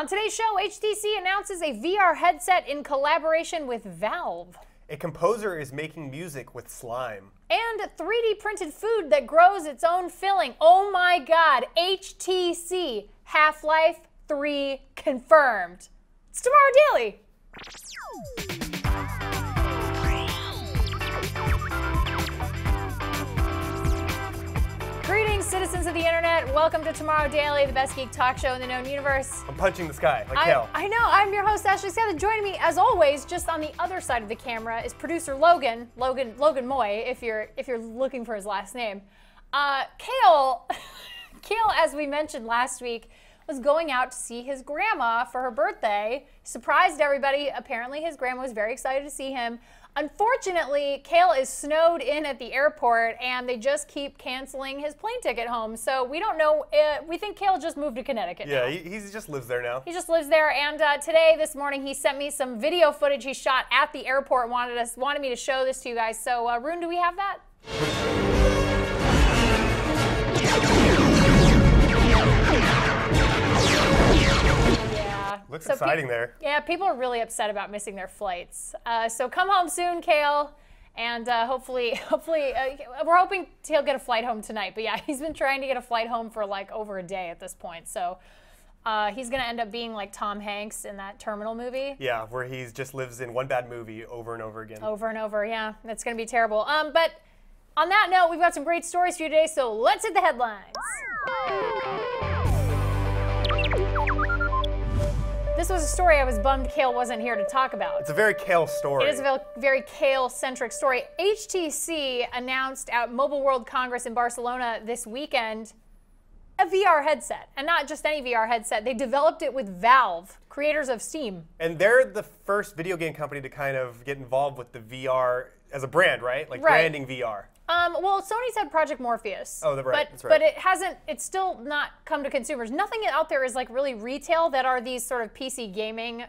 On today's show, HTC announces a VR headset in collaboration with Valve. A composer is making music with slime. And 3D printed food that grows its own filling. Oh my god, HTC Half Life 3 confirmed. It's Tomorrow Daily. Citizens of the internet. Welcome to Tomorrow Daily, the best geek talk show in the known universe. I'm punching the sky like I, hell. I know. I'm your host, Ashley Esqueda. Joining me, as always, just on the other side of the camera, is producer Logan, Logan, Logan Moy, if you're if you're looking for his last name. Uh, Kale, Kale, as we mentioned last week, was going out to see his grandma for her birthday. Surprised everybody. Apparently, his grandma was very excited to see him. Unfortunately, Kale is snowed in at the airport and they just keep canceling his plane ticket home. So we don't know. Uh, we think Kale just moved to Connecticut. yeah, he, he just lives there now. He just lives there. And uh, today, this morning, he sent me some video footage he shot at the airport. wanted us wanted me to show this to you guys. So, uh, Rune, do we have that? Looks So exciting there. Yeah, people are really upset about missing their flights. Uh, so come home soon, Kale. And uh, hopefully, hopefully, uh, we're hoping he'll get a flight home tonight. But yeah, he's been trying to get a flight home for like over a day at this point. So uh, he's gonna end up being like Tom Hanks in that Terminal movie. Yeah, where he just lives in one bad movie over and over again. Over and over, yeah, that's gonna be terrible. Um, but on that note, we've got some great stories for you today. So let's hit the headlines. This was a story I was bummed Kale wasn't here to talk about. It's a very Kale story. It is a very Kale-centric story. HTC announced at Mobile World Congress in Barcelona this weekend a VR headset, and not just any VR headset. They developed it with Valve, creators of Steam. and they're the first video game company to kind of get involved with the VR as a brand, right? Like Right. branding VR. Um, well, Sony's had Project Morpheus. Oh, that's right, But that's right. but it hasn't. It's still not come to consumers. Nothing out there is like really retail that are these sort of PC gaming uh,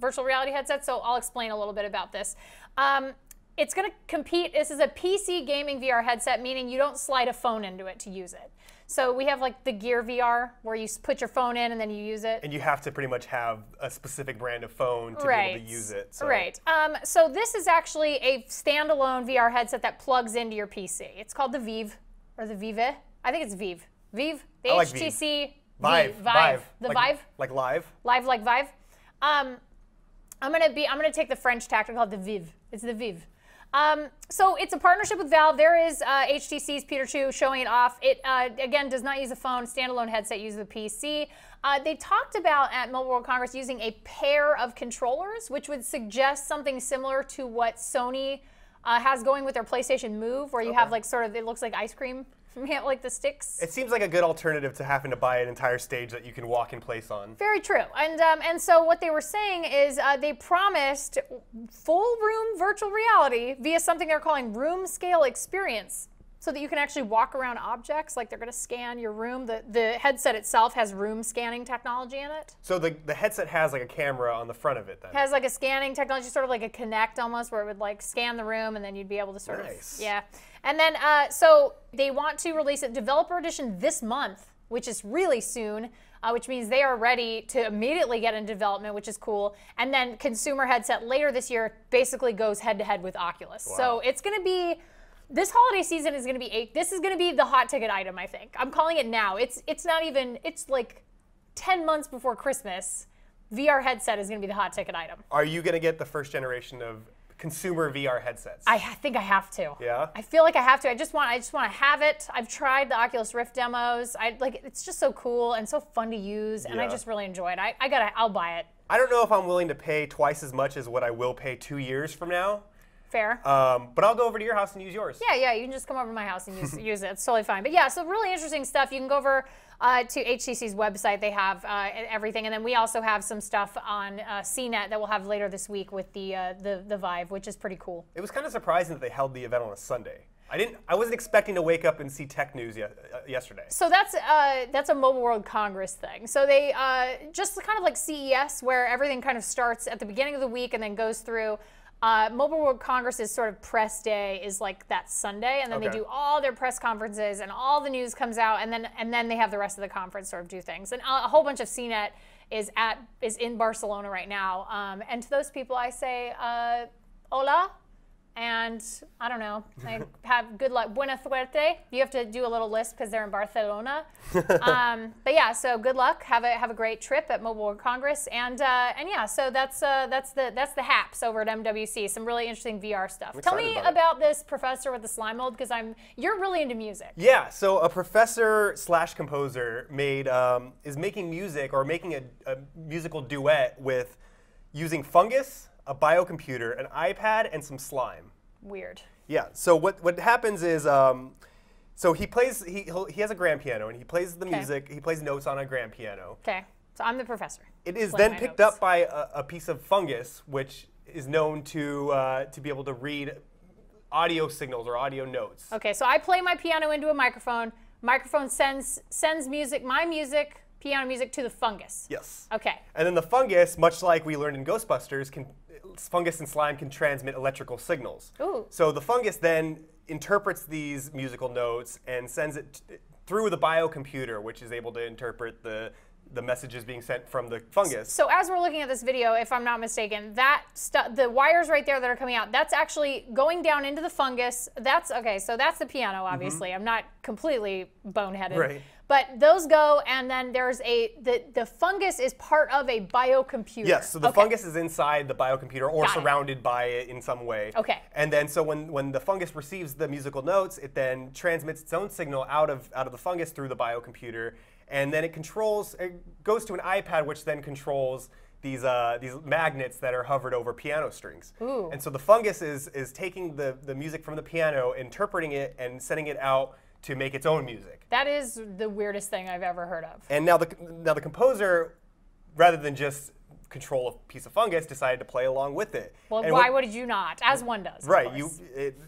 virtual reality headsets. So I'll explain a little bit about this. Um, it's going to compete. This is a PC gaming VR headset, meaning you don't slide a phone into it to use it. So we have like the Gear VR, where you put your phone in and then you use it. And you have to pretty much have a specific brand of phone to be able to use it. So. Right. Um, so this is actually a standalone VR headset that plugs into your PC. It's called the Vive or the Vive. I think it's Vive. Vive. The I like Vive. HTC Vive. Vive. The like, Vive. Like live. Live like Vive. Um, I'm gonna be. I'm gonna take the French tactic called the Vive. It's the Vive. Um, so it's a partnership with Valve. There is uh, HTC's Peter Chou showing it off. It uh, again does not use a phone. Standalone headset uses a PC. Uh, they talked about at Mobile World Congress using a pair of controllers, which would suggest something similar to what Sony uh, has going with their PlayStation Move, where you have like sort of it looks like ice cream, Yeah, like the sticks. It seems like a good alternative to having to buy an entire stage that you can walk in place on. Very true. And um, and so what they were saying is uh, they promised full room virtual reality via something they're calling room scale experience. So that you can actually walk around objects, like they're going to scan your room. The the headset itself has room scanning technology in it. So the, the headset has like a camera on the front of it then. It has like a scanning technology, sort of like a Kinect almost, where it would like scan the room, and then you'd be able to sort Nice. of yeah. And then uh, so they want to release a developer edition this month, which is really soon. Uh, which means they are ready to immediately get into development, which is cool. And then consumer headset later this year basically goes head to head with Oculus. So it's going to be this holiday season is going to be a, this is going to be the hot ticket item. I think I'm calling it now. It's it's not even it's like 10 months before Christmas. VR headset is going to be the hot ticket item. Are you going to get the first generation of consumer VR headsets? I think I have to. Yeah? I feel like I have to. I just want. I just want to have it. I've tried the Oculus Rift demos. I like. It's just so cool and so fun to use, and I just really enjoy it. I, I gotta. I'll buy it. I don't know if I'm willing to pay twice as much as what I will pay two years from now. Fair. Um, but I'll go over to your house and use yours. yeah, yeah. You can just come over to my house and use, use it. It's totally fine. But yeah, so really interesting stuff. You can go over uh, to HTC's website. They have uh, everything, and then we also have some stuff on uh, CNET that we'll have later this week with the uh, the the Vive, which is pretty cool. It was kind of surprising that they held the event on a Sunday. I didn't. I wasn't expecting to wake up and see tech news ye- uh, yesterday. So that's uh, that's a Mobile World Congress thing. So they uh, just kind of like CES, where everything kind of starts at the beginning of the week and then goes through. Uh, Mobile World Congress is sort of press day is like that Sunday, and then they do all their press conferences and all the news comes out, and then and then they have the rest of the conference sort of do things, and a a whole bunch of CNET is at is in Barcelona right now. Um, and to those people, I say, uh, hola, and I don't know, I have good luck. Buena suerte. You have to do a little list because they're in Barcelona. um, but yeah, so good luck. Have a have a great trip at Mobile World Congress, and uh, and yeah, so that's uh, that's the that's the haps over at MWC. Some really interesting VR stuff. Tell me about about this professor with the slime mold because I'm you're really into music. Yeah, so a professor slash composer made um, is making music or making a, a musical duet with using fungus, a biocomputer, an iPad, and some slime. Weird. Yeah. So what what happens is, um, so he plays he he'll, he has a grand piano and he plays the Okay. music. He plays notes on a grand piano. Okay, so I'm the professor. It is then picked notes. up by a, a piece of fungus, which is known to uh, to be able to read audio signals or audio notes. Okay, so I play my piano into a microphone. Microphone sends sends music, my music, piano music to the fungus. Yes. Okay. And then the fungus, much like we learned in Ghostbusters, can fungus and slime can transmit electrical signals. Ooh. So the fungus then interprets these musical notes and sends it t- through the biocomputer, which is able to interpret the the messages being sent from the fungus. So as we're looking at this video, if I'm not mistaken, that stu- the wires right there that are coming out, that's actually going down into the fungus. That's okay. So that's the piano. Obviously, I'm not completely boneheaded. Mm-hmm. Right. But those go, and then there's a the the fungus is part of a biocomputer. Yes, so the Okay. fungus is inside the biocomputer or Got it. surrounded by it in some way. Okay. And then so when, when the fungus receives the musical notes, it then transmits its own signal out of out of the fungus through the biocomputer, and then it controls it goes to an iPad which then controls these uh, these magnets that are hovered over piano strings. Ooh. And so the fungus is is taking the, the music from the piano, interpreting it and sending it out to make its own music. That is the weirdest thing I've ever heard of. And now the now the composer, rather than just control a piece of fungus, decided to play along with it. Well, And why what- would you not? As one does. right? You it,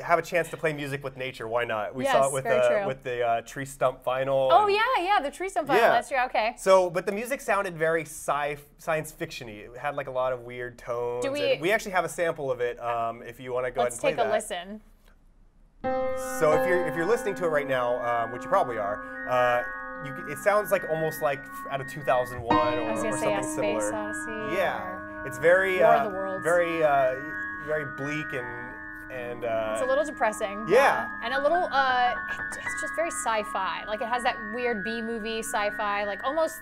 have a chance to play music with nature. Why not? We Yes, saw it with the with the uh, tree stump vinyl. Oh yeah, yeah, the tree stump vinyl. Yeah. That's true. Okay. So, but the music sounded very sci science fictiony. It had like a lot of weird tones. Do we- we actually have a sample of it. Um, if you want to go Let's ahead and take play a that. listen. So if you're if you're listening to it right now, um, which you probably are, uh, you, it sounds like almost like out of 2001 or, I was gonna or say a something space similar. odyssey. or- Yeah, it's very uh, the very uh, very bleak and and uh, It's a little depressing. Yeah. and a little, uh, it's just very sci-fi. Like it has that weird B movie sci-fi, like almost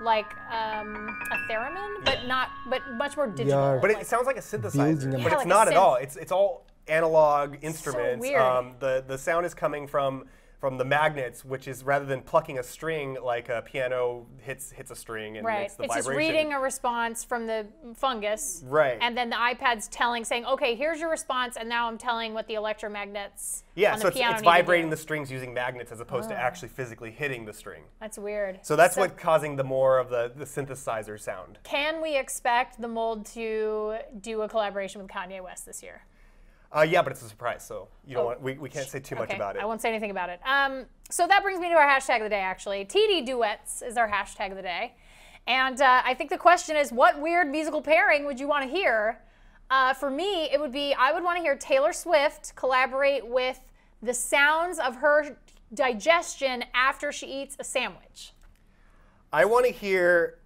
like um, a theremin, but not, but much more digital. Yeah. but it like- sounds like a synthesizer, Building a- but it's like a not at all. It's it's all analog instruments. weird. Um, the the sound is coming from from the magnets, which is rather than plucking a string like a piano hits hits a string and Right. makes the It's just reading a response from the fungus. Right. And then the iPad's telling, saying, okay, here's your response, and now I'm telling what the electromagnets Yeah, on the so it's, piano it's vibrating the strings using magnets as opposed to actually physically hitting the string. That's weird. So that's what's causing the more of the, the synthesizer sound. Can we expect the mold to do a collaboration with Kanye West this year? Uh, yeah, but it's a surprise, so you don't Oh. want, we, we can't say too much Okay, about it. I won't say anything about it. Um, so that brings me to our hashtag of the day, actually. TD Duets is our hashtag of the day. And uh, I think the question is what weird musical pairing would you want to hear? Uh, for me, it would be I would want to hear Taylor Swift collaborate with the sounds of her digestion after she eats a sandwich. I want to hear,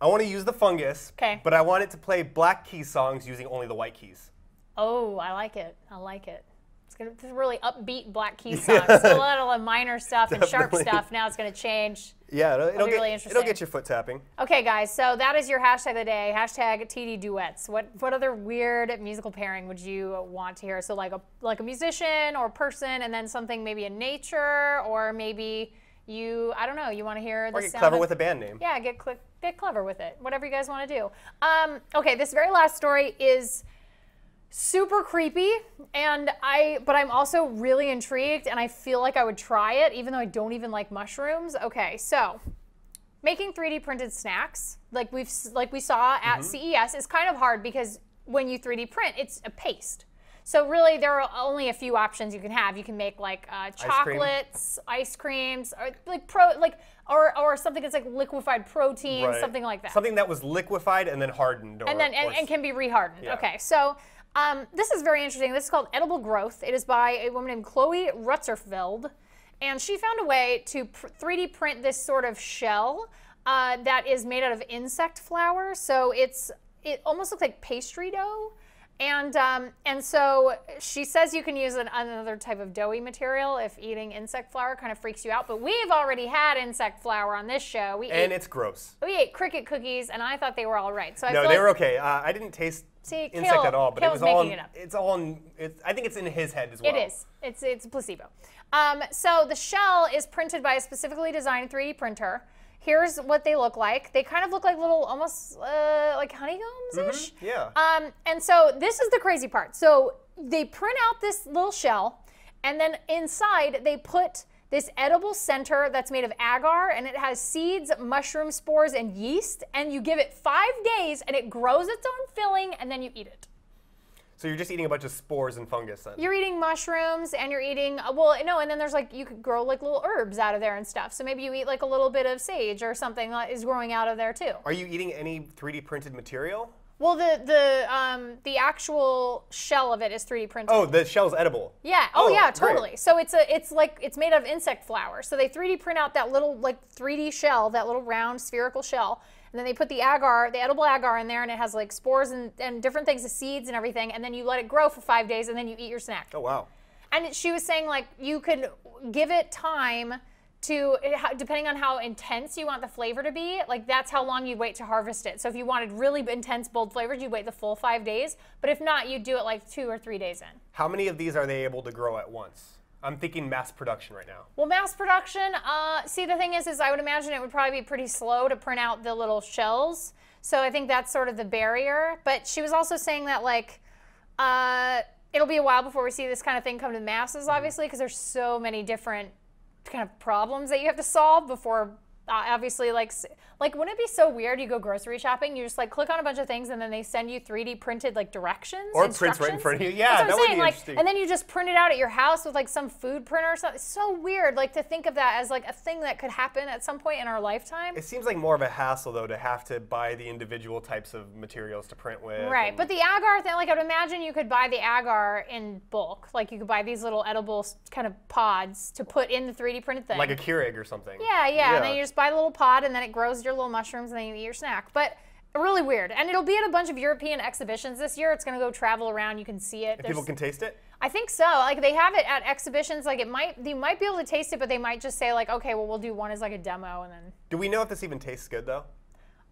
I want to use the fungus, 'Kay. but I want it to play black key songs using only the white keys. Oh, I like it. I like it. It's gonna it's really upbeat Black Keys song. It's a lot of minor stuff and sharp stuff. Now it's gonna change. Yeah, it'll, it'll be get, really it'll get your foot tapping. Okay, guys. So that is your hashtag of the day. Hashtag TD duets. What what other weird musical pairing would you want to hear? So like a like a musician or person, and then something maybe in nature, or maybe you I don't know. You want to hear the Or get sound clever of- with a band name. yeah, get cl- get clever with it. Whatever you guys want to do. Um, okay, this very last story is super creepy, and I but I'm also really intrigued, and I feel like I would try it, even though I don't even like mushrooms. Okay, so making 3D printed snacks, like we've like we saw at CES, is kind of hard because when you 3D print, it's a paste. So really, there are only a few options you can have. You can make like uh, cream. chocolates, ice creams, or like pro like or or something that's like liquefied protein, Right. something like that Something that was liquefied and then hardened. Or, and then and, or and can be rehardened. Yeah. Okay, so um, this is very interesting. This is called Edible Growth. It is by a woman named Chloe Rutzerveld, and she found a way to pr- 3D print this sort of shell uh, that is made out of insect flour. So it's it almost looks like pastry dough. And um, and so she says you can use an, another type of doughy material if eating insect flour kind of freaks you out. But we've already had insect flour on this show. We And ate, it's gross. we ate cricket cookies, and I thought they were all right. So I No, they were okay. Uh, I didn't taste See, insect Kale- at all, but Kale's it was all. In, it. It's all. In, it's, I think it's in his head as well. It is. It's it's a placebo. Um, so the shell is printed by a specifically designed 3D printer. Here's what they look like. They kind of look like little, almost uh, like honeycombs ish. Yeah. Um, and so this is the crazy part. So they print out this little shell, and then inside they put this edible center that's made of agar, and it has seeds, mushroom spores, and yeast. And you give it five days, and it grows its own filling, and then you eat it. So you're just eating a bunch of spores and fungus then. You're eating mushrooms and you're eating uh, well no and then there's like you could grow like little herbs out of there and stuff. So maybe you eat like a little bit of sage or something that is growing out of there too. Are you eating any 3D printed material? Well the the um the actual shell of it is 3D printed. Oh, the shell's edible. Yeah. Oh, Oh, yeah, great. totally. So it's a it's like it's made of insect flour. So they 3D print out that little like 3D shell, that little round spherical shell, and then they put the agar, the edible agar in there, and it has like spores and, and different things, the seeds and everything, and then you let it grow for five days, and then you eat your snack. Oh wow. And she was saying like you could give it time to depending on how intense you want the flavor to be like that's how long you'd wait to harvest it. So if you wanted really intense bold flavors you'd wait the full five days. But if not you'd do it like two or three days in. How many of these are they able to grow at once? I'm thinking mass production right now. well mass production uh, see the thing is is i would imagine it would probably be pretty slow to print out the little shells. So i think that's sort of the barrier. But she was also saying that like uh, it'll be a while before we see this kind of thing come to the masses obviously because there's so many different kind of problems that you have to solve before uh, obviously like like wouldn't it be so weird you go grocery shopping you just like click on a bunch of things and then they send you 3d printed like directions Or prints right in front of you. Yeah, That's what I'm saying like and then you just print it out at your house with like some food printer or something it's so weird like to think of that as like a thing that could happen at some point in our lifetime It seems like more of a hassle though to have to buy the individual types of materials to print with. Right, but the agar thing, like I would imagine you could buy the agar in bulk. Like you could buy these little edible kind of pods to put in the 3D printed thing. like a Keurig or something. yeah, yeah, and then you just buy the little pod and then it grows your little mushrooms and then you eat your snack. But really weird. And it'll be at a bunch of European exhibitions this year. It's going to go travel around. You can see it. People can taste it. I think so. Like they have it at exhibitions. Like it might, you might be able to taste it, but they might just say like, okay, well, we'll do one as like a demo and then Do we know if this even tastes good though?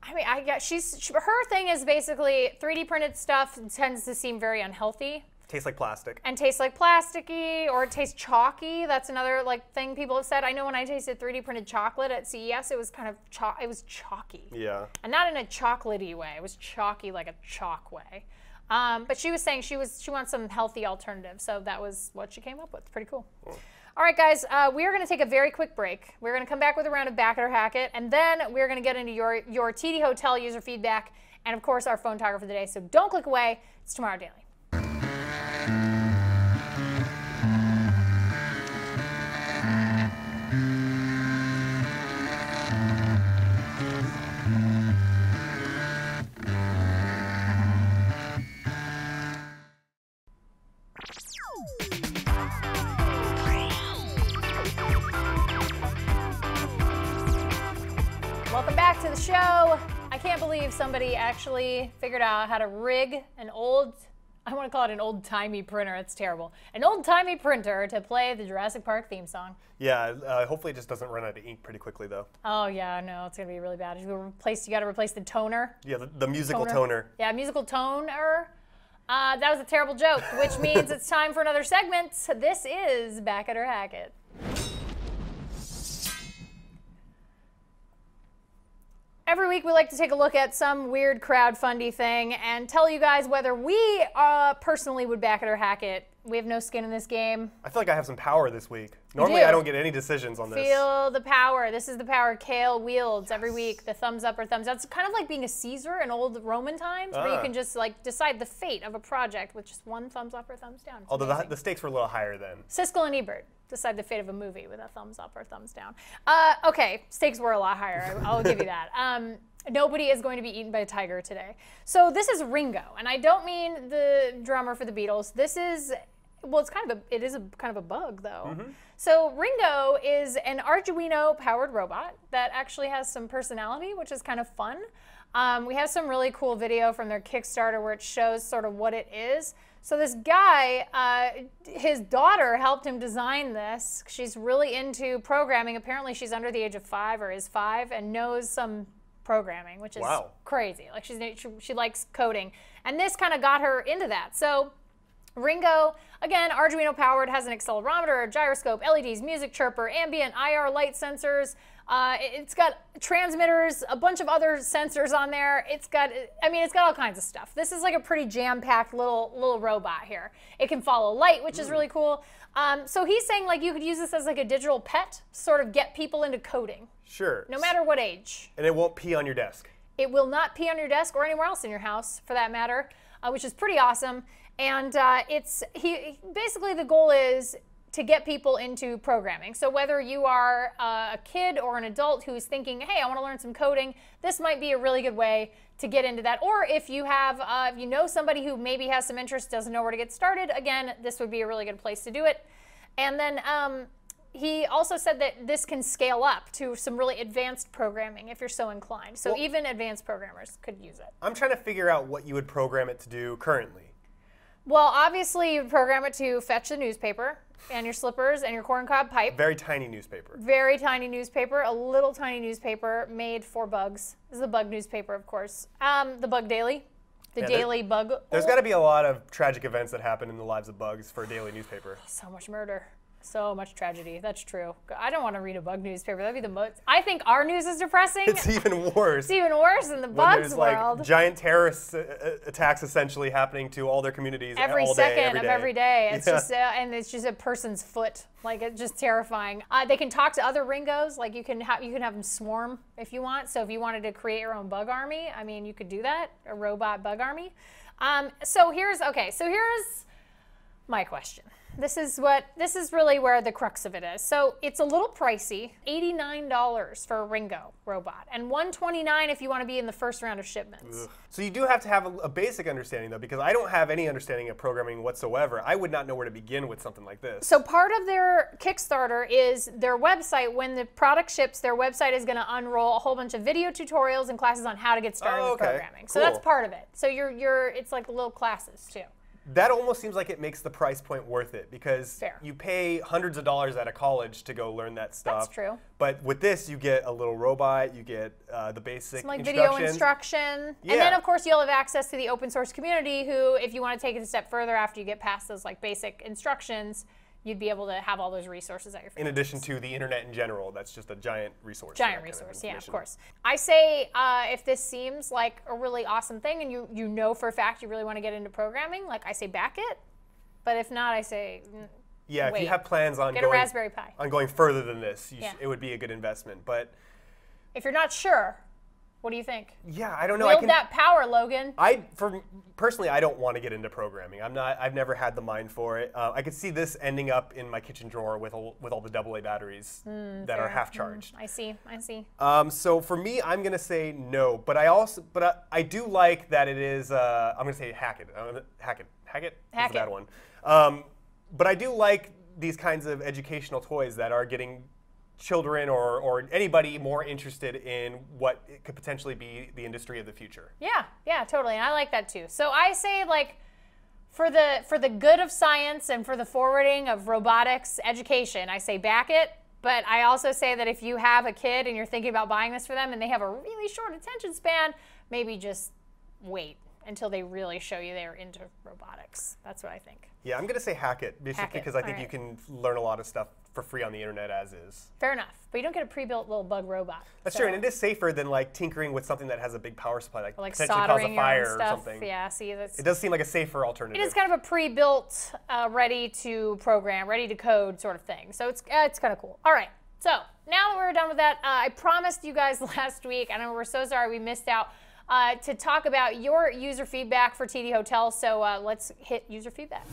I mean, I guess she's she, her thing is basically 3D printed stuff tends to seem very unhealthy Tastes like plastic. and tastes like plasticky or it tastes chalky. That's another like thing people have said. I know when I tasted 3D printed chocolate at CES, it was kind of chalk. It was chalky, Yeah. and not in a chocolatey way. It was chalky like a chalk way. Um, but she was saying she was she wants some healthy alternatives, so that was what she came up with. Pretty cool. All right, guys, uh, we are going to take a very quick break. We're going to come back with a round of Back it or Hack It, and then we're going to get into your your TD Hotel user feedback, and of course our phone talker for the day. So don't click away. It's tomorrow daily. Welcome back to the show. I can't believe somebody actually figured out how to rig an old, I want to call it an old timey printer. It's terrible. An old timey printer to play the Jurassic Park theme song. Yeah. Uh, hopefully, it just doesn't run out of ink pretty quickly though. Oh yeah, no, it's gonna be really bad. You replace, you got to replace the toner. Yeah, the, the musical toner. Yeah, musical toner. Uh, that was a terrible joke, which means it's time for another segment. This is Back It or Hack Every week, we like to take a look at some weird crowdfundy thing and tell you guys whether we uh, personally would back it or hack it. We have no skin in this game. I feel like I have some power this week. Normally, do. I don't get any decisions on this. Feel the power. This is the power Kale wields every week. The thumbs up or thumbs down. It's kind of like being a Caesar in old Roman times, where you Ah. can just like decide the fate of a project with just one thumbs up or thumbs down. It's Although the, the stakes were a little higher then. Siskel and Ebert decide the fate of a movie with a thumbs up or thumbs down. Uh, okay, stakes were a lot higher. I- I'll give you that. Um, nobody is going to be eaten by a tiger today. So this is Ringo, and I don't mean the drummer for the Beatles. This is well, it's kind of a it is a kind of a bug though. So Ringo is an Arduino powered robot that actually has some personality, which is kind of fun. Um, we have some really cool video from their Kickstarter where it shows sort of what it is. So this guy, uh, his daughter helped him design this. She's really into programming. Apparently, she's under the age of five or is five and knows some programming, which is Wow. crazy. Like she's she, she likes coding, and this kind of got her into that. So Ringo, again, Arduino powered, has an accelerometer, a gyroscope, LEDs, music chirper, ambient IR light sensors. Uh, it- it's got transmitters, a bunch of other sensors on there. It's got, I mean, it's got all kinds of stuff. This is like a pretty jam-packed little little robot here. It can follow light, which is really cool. Um, so he's saying like you could use this as like a digital pet, sort of get people into coding, Sure. no matter what age. And it won't pee on your desk. It will not pee on your desk or anywhere else in your house, for that matter, uh, which is pretty awesome. And uh, it's he basically the goal is to get people into programming. So whether you are uh, a kid or an adult who is thinking, "Hey, I want to learn some coding," this might be a really good way to get into that. Or if you have, uh, if you know somebody who maybe has some interest, doesn't know where to get started, again, this would be a really good place to do it. And then um, he also said that this can scale up to some really advanced programming if you're so inclined. So Well- even advanced programmers could use it. I'm trying to figure out what you would program it to do currently. Well, obviously, you program it to fetch the newspaper and your slippers and your corncob pipe. Very tiny newspaper. Very tiny newspaper, a little tiny newspaper made for bugs. This is the bug newspaper, of course. Um, the Bug Daily, the Yeah, there- daily bug. There's got to be a lot of tragic events that happen in the lives of bugs for a daily newspaper. so much murder. So much tragedy. That's true. I don't want to read a bug newspaper. That'd be the most. I think our news is depressing. It's even worse. It's even worse in the when bugs there's world. like giant terrorist uh, uh, attacks essentially happening to all their communities every day, second every of day. every day. It's Yeah. just uh, and it's just a person's foot. Like it's just terrifying. Uh, they can talk to other Ringos. Like you can have you can have them swarm if you want. So if you wanted to create your own bug army, I mean, you could do that. A robot bug army. Um, so here's okay. So here's my question. This is what this is really where the crux of it is. So it's a little pricey, $89 for a Ringo robot and 129 if you want to be in the first round of shipments. So you do have to have a, a basic understanding though, because I don't have any understanding of programming whatsoever. I would not know where to begin with something like this. So part of their Kickstarter is their website. When the product ships, their website is going to unroll a whole bunch of video tutorials and classes on how to get started Oh, with programming. So that's part of it. So you're you're it's like little classes too. That almost seems like it makes the price point worth it because Fair. you pay hundreds of dollars at a college to go learn that stuff. That's true. But with this, you get a little robot, you get uh, the basic Some like video instruction. And then of course you'll have access to the open source community who if you want to take it a step further after you get past those like basic instructions, you'd be able to have all those resources at your in addition to the internet in general, that's just a giant resource. giant kind of resource yeah of course i say uh, if this seems like a really awesome thing and you you know for a fact you really want to get into programming like i say back it but if not i say mm, Yeah, if you have plans on get a going raspberry pi on going further than this, you Yeah. sh- it would be a good investment. But if you're not sure what do you think yeah, I don't know. I wield can. that power logan I for personally, I don't want to get into programming. I'm not. I've never had the mind for it. Uh, I could see this ending up in my kitchen drawer with all, with all the AA batteries that are Hmm, half charged. i see i see Um, so for me, I'm gonna say no. But I also, but I, I do like that it is. Uh, I'm gonna say hack it. I'm hack it. Hack it. Hack That's a bad one. Um, but I do like these kinds of educational toys that are getting children or, or anybody more interested in what it could potentially be the industry of the future. yeah yeah totally and i like that too so i say like for the for the good of science and for the forwarding of robotics education i say back it but i also say that if you have a kid and you're thinking about buying this for them and they have a really short attention span maybe just wait until they really show you they're into robotics that's what i think Yeah, I'm gonna say hack it, Hack it, because I think alright. you can learn a lot of stuff for free on the internet as is. fair enough but you don't get a pre-built little bug robot That's so- true, and it is safer than like tinkering with something that has a big power supply, like, or like potentially cause a fire or something. yeah see that's It does seem like a safer alternative. It is kind of a pre-built, uh, ready to program, ready to code sort of thing. So it's uh, it's kind of cool. All right. So now that we're done with that, uh, I promised you guys last week, and we're so sorry we missed out uh, to talk about your user feedback for TD Hotel. So uh, let's hit user feedback.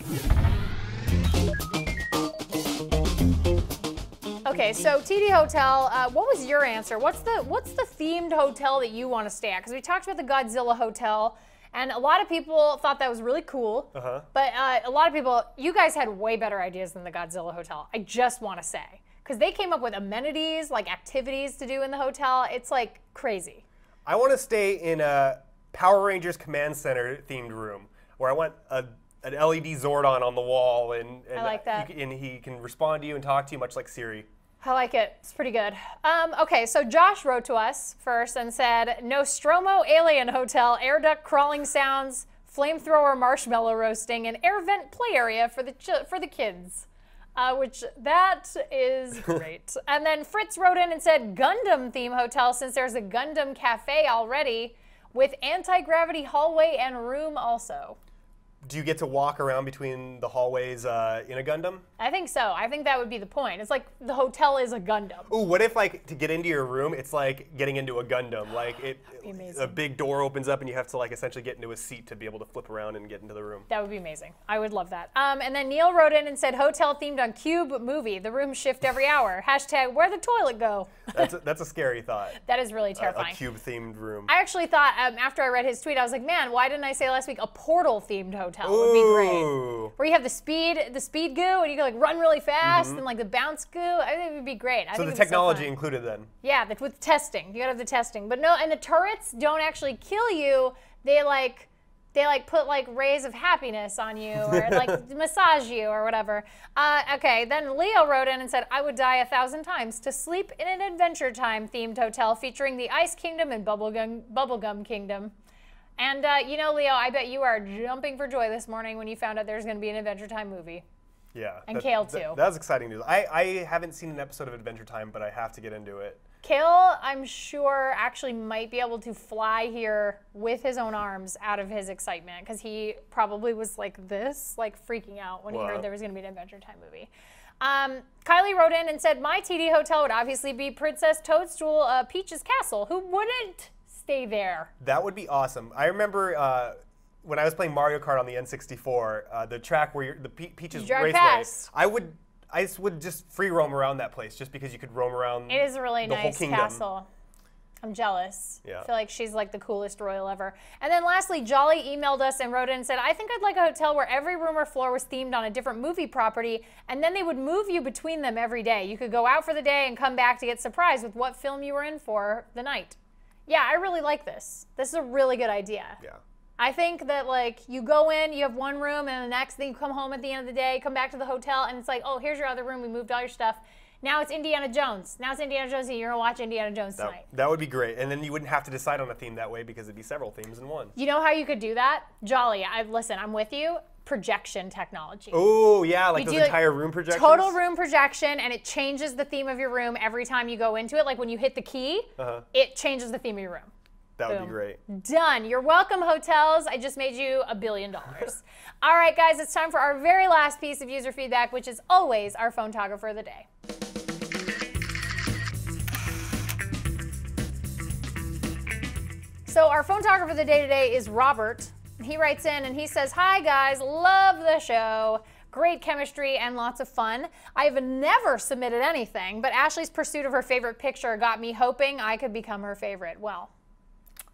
Okay, so TD Hotel, uh, what was your answer? What's the what's the themed hotel that you want to stay at? Because we talked about the Godzilla Hotel, And a lot of people thought that was really cool. Uh-huh. But uh, a lot of people, you guys had way better ideas than the Godzilla Hotel. I just want to say. Because they came up with amenities, like activities to do in the hotel. It's like crazy. I want to stay in a Power Rangers Command Center themed room where I want a, an LED Zordon on the wall and, and, I like that. you and he can respond to you and talk to you much like Siri. I like it. It's pretty good. Um, okay, so Josh wrote to us first and said Nostromo Alien Hotel, air duct crawling sounds, flamethrower marshmallow roasting, and air vent play area for the ch- for the kids. Uh, which that is great. and then Fritz wrote in and said Gundam theme hotel since there's a Gundam cafe already with anti gravity hallway and room also. Do you get to walk around between the hallways uh, in a Gundam? I think so. I think that would be the point. It's like the hotel is a Gundam. Ooh, what if like to get into your room, it's like getting into a Gundam. Like it, a big door opens up and you have to like essentially get into a seat to be able to flip around and get into the room. That would be amazing. I would love that. Um, and then Neil wrote in and said, "Hotel themed on Cube movie. The rooms shift every hour. Hashtag Where the toilet go." That's a, that's a scary thought. That is really terrifying. A terrifying. cube themed room. I actually thought um, after I read his tweet, I was like, "Man, why didn't I say last week a portal themed hotel would be great?" Where you have the speed, the speed goo, and you can like run really fast, and like the bounce goo. I think it would be great. I. So the technology fun. included then. Yeah, the, with testing. You gotta have the testing. But no, and the turrets don't actually kill you. They like they like put like rays of happiness on you or like massage you or whatever. Uh, okay, then Leo wrote in and said, I would die a thousand times to sleep in an Adventure Time themed hotel featuring the Ice Kingdom and Bubblegum, Bubblegum Kingdom. And uh, you know, Leo, I bet you are jumping for joy this morning when you found out there's going to be an Adventure Time movie. Yeah. And that- Kale, too. That was exciting news. I, I haven't seen an episode of Adventure Time, but I have to get into it. Kale, I'm sure, actually might be able to fly here with his own arms out of his excitement because he probably was like this, like freaking out when he heard there was going to be an Adventure Time movie. Um, Kylie wrote in and said, My TD hotel would obviously be Princess Toadstool uh, Peach's Castle. Who wouldn't stay there? That would be awesome. I remember uh, when I was playing Mario Kart on the N64, uh, the track where you're, the Pe- Peaches You drive Raceway. past. I would, I just would just free roam around that place just because you could roam around. It is a really nice castle. I'm jealous. Yeah. I feel like she's like the coolest royal ever. And then lastly, Jolly emailed us and wrote in and said, I think I'd like a hotel where every room or floor was themed on a different movie property, and then they would move you between them every day. You could go out for the day and come back to get surprised with what film you were in for the night. Yeah, I really like this. This is a really good idea. Yeah. I think that like you go in, you have one room, and the next thing you come home at the end of the day, come back to the hotel, and it's like, oh, here's your other room. We moved all your stuff. Now it's Indiana Jones. Now it's Indiana Jones, and you're gonna watch Indiana Jones That, tonight. that would be great. And then you wouldn't have to decide on a theme that way because it'd be several themes in one. You know how you could do that? Jolly. I listen. I'm with you. Projection technology. Oh, yeah, like You those like, entire room projections. Total room projection, and it changes the theme of your room every time you go into it. Like when you hit the key, Uh-huh. it changes the theme of your room. That would be great. Done. You're welcome, hotels. I just made you a billion dollars. All right, guys, it's time for our very last piece of user feedback, which is always our photographer of the day. So, our photographer of the day today is Robert. He writes in and he says, Hi, guys, love the show. Great chemistry and lots of fun. I've never submitted anything, but Ashley's pursuit of her favorite picture got me hoping I could become her favorite. Well,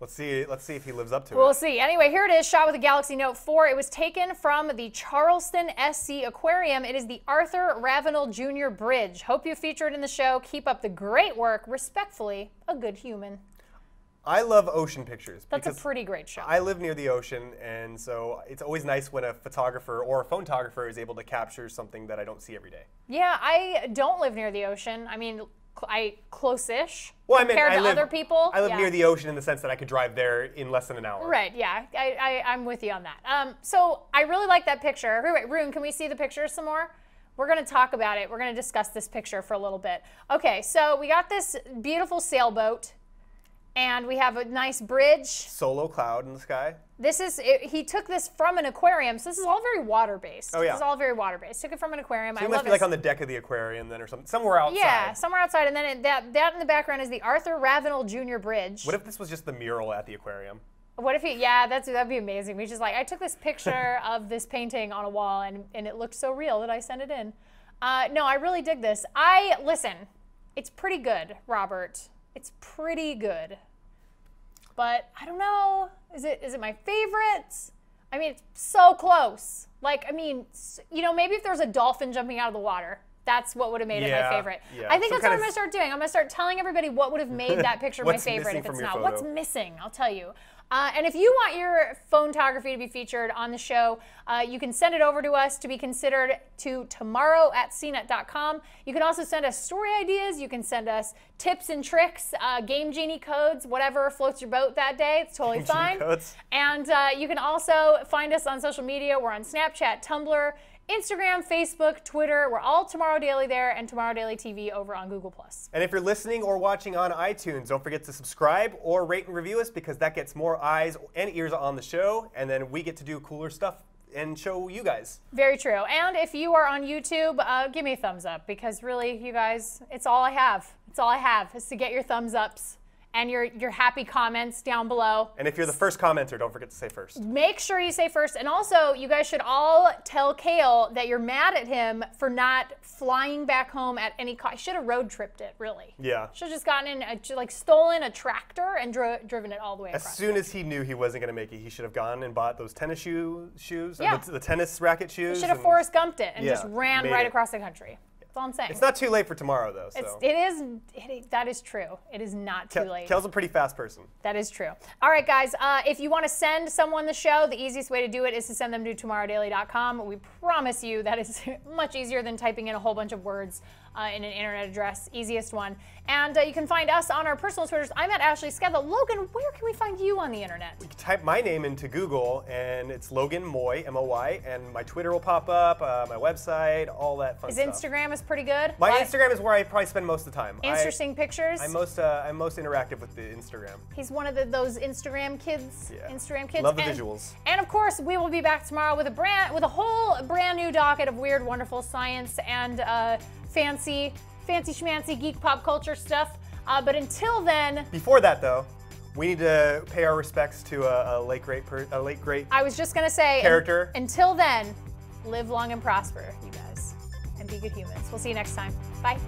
Let's see. Let's see if he lives up to it. We'll see. Anyway, here it is, shot with a Galaxy Note 4. It was taken from the Charleston SC Aquarium. It is the Arthur Ravenel Jr. Bridge. Hope you feature it in the show. Keep up the great work. Respectfully, a good human. I love ocean pictures That's a pretty great show. I live near the ocean, and so it's always nice when a photographer or a photographer is able to capture something that I don't see every day. yeah, I don't live near the ocean. I mean, I close-ish Well, I mean, compared I to live, other people. I live yeah. near the ocean in the sense that I could drive there in less than an hour. Right, yeah, I, I, I'm with you on that. Um, so I really like that picture. Wait, Rune, can we see the picture some more? We're going to talk about it. We're going to discuss this picture for a little bit. Okay, so we got this beautiful sailboat, and we have a nice bridge. Solo cloud in the sky. This is, it, he took this from an aquarium, so this is all very water based. Oh, yeah. This is all very water based. Took it from an aquarium. So I must be like on the deck of the aquarium then, or something, somewhere outside. Yeah, somewhere outside. And then it, that, that in the background is the Arthur Ravenel Jr. Bridge. What if this was just the mural at the aquarium? What if he? Yeah, that's that'd be amazing. We just like I took this picture of this painting on a wall, and and it looked so real that I sent it in. Uh, no, I really dig this. I listen. It's pretty good, Robert. It's pretty good. But I don't know. Is it is it my favorite? I mean, it's so close. Like, I mean, you know, maybe if there's a dolphin jumping out of the water, that's what would have made it my favorite. yeah. I think Some that's what I'm gonna start doing. I'm gonna start telling everybody what would have made that picture my favorite if it's not. photo. What's missing? I'll tell you. Uh, and if you want your photography to be featured on the show, uh, you can send it over to us to be considered to tomorrow at cnet.com. You can also send us story ideas. You can send us tips and tricks, uh, game genie codes, whatever floats your boat that day. It's totally Game fine. And uh, you can also find us on social media. We're on Snapchat, Tumblr, Instagram, Facebook, Twitter. We're all Tomorrow Daily there, and Tomorrow Daily TV over on Google And if you're listening or watching on iTunes, don't forget to subscribe or rate and review us because that gets more eyes and ears on the show, and then we get to do cooler stuff and show you guys. Very true. And if you are on YouTube, uh, give me a thumbs up because really, you guys, it's all I have. It's all I have is to get your thumbs ups and your your happy comments down below. And if you're the first commenter, don't forget to say first. Make sure you say first. And also, you guys should all tell Kale that you're mad at him for not flying back home at any cost. Should have road tripped it, really. Yeah. Should have just gotten in, a, like, stolen a tractor and dro- driven it all the way As soon as he knew he wasn't going to make it, he should have gone and bought those tennis shoe shoes, Yeah. the, the tennis racket shoes. Should have Forrest Gumped it and Yeah, just ran right it. across the country. That's all I'm saying. It's not too late for tomorrow, though. It's, So it is. It, that is true. It is not too Ke- late. Kel's a pretty fast person. That is true. All right, guys. Uh, if you want to send someone the show, the easiest way to do it is to send them to tomorrowdaily.com. We promise you that is much easier than typing in a whole bunch of words uh, in an internet address. Easiest one. And uh, you can find us on our personal Twitters. I'm at Ashley Esqueda. Logan, where can we find you on the internet? You type my name into Google, and it's Logan Moy, M-O-Y, and my Twitter will pop up, uh, my website, all that fun His stuff. Instagram is pretty good. My Instagram is where I probably spend most of the time. I- Interesting pictures. I'm most uh, I'm most interactive with the Instagram. He's one of the, those Instagram kids. Yeah. Instagram kids. Love the and, visuals. And of course, we will be back tomorrow with a brand, with a whole brand new docket of weird, wonderful science and uh, fancy, fancy schmancy geek pop culture stuff. Uh, but until then, Before that, though, we need to pay our respects to a, a late great per, a late great. I was just gonna say, un- Character. until then, live long and prosper, you guys, and be good humans. We'll see you next time. Bye.